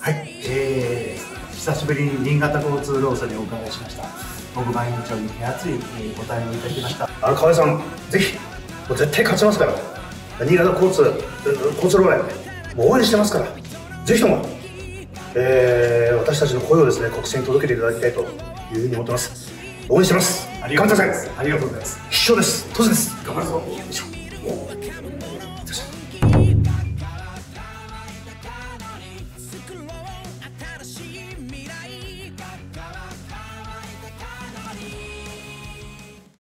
はい、えー、久しぶりに新潟交通労組にお伺いしました。僕委員長に手厚いご対応いただきました。あの河合さんぜひもう絶対勝ちますから。新潟交通交通労ーもう応援してますから。ぜひとも、えー、私たちの声をですね国政に届けていただきたいというふうに思ってます。応援してます。ありがとうございます。ありがとうございます。必勝です。当然です。頑張るぞ。